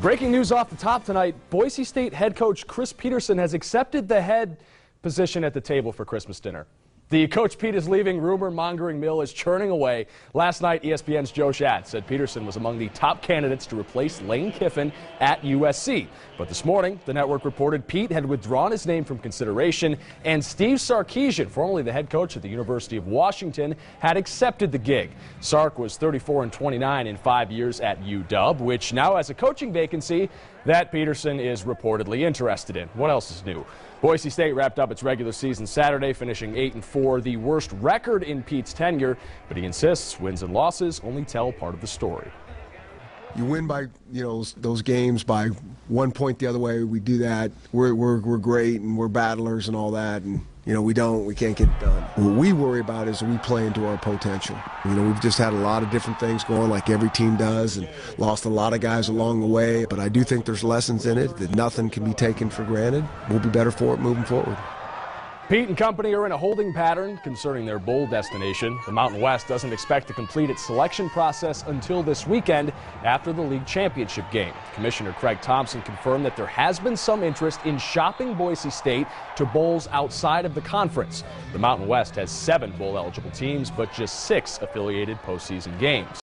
Breaking news off the top tonight Boise State head coach Chris Petersen has accepted the head position at the table for Christmas dinner. The Coach Pete is leaving rumor mongering mill is churning away. Last night, ESPN's Joe Schad said Petersen was among the top candidates to replace Lane Kiffin at USC. But this morning, the network reported Pete had withdrawn his name from consideration, and Steve Sarkisian, formerly the head coach at the University of Washington, had accepted the gig. Sark was 34 and 29 in five years at UW, which now has a coaching vacancy that Petersen is reportedly interested in. What else is new? Boise State wrapped up its regular season Saturday, finishing 8 and 4, the worst record in Pete's tenure, but he insists wins and losses only tell part of the story. You win by you know those games by one point the other way. We do that. We're we're we're great and we're battlers and all that and you know, we don't, we can't get done. What we worry about is we play into our potential. You know, we've just had a lot of different things going like every team does and lost a lot of guys along the way. But I do think there's lessons in it that nothing can be taken for granted. We'll be better for it moving forward. Pete and company are in a holding pattern concerning their bowl destination. The Mountain West doesn't expect to complete its selection process until this weekend after the league championship game. Commissioner Craig Thompson confirmed that there has been some interest in shopping Boise State to bowls outside of the conference. The Mountain West has seven bowl eligible teams, but just six affiliated postseason games.